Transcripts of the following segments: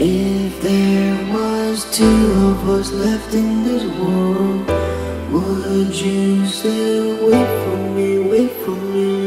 If there was two of us left in this world, would you still wait for me, wait for me?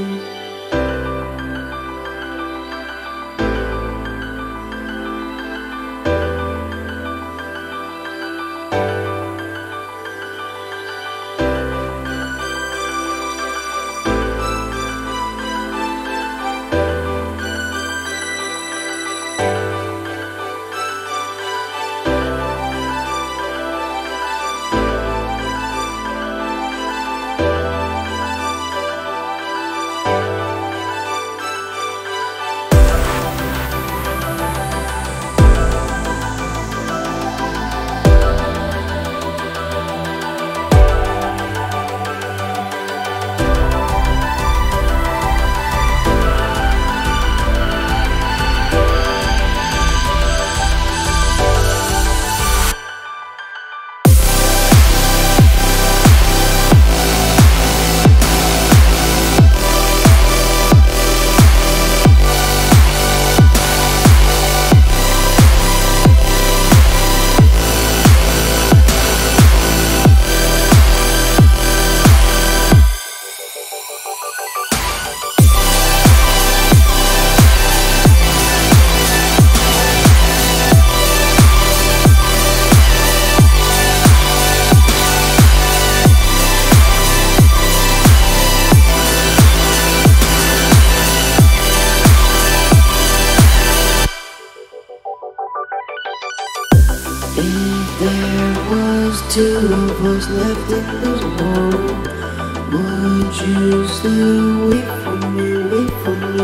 If there was two of us left in this world, would you still wait for me, wait for me?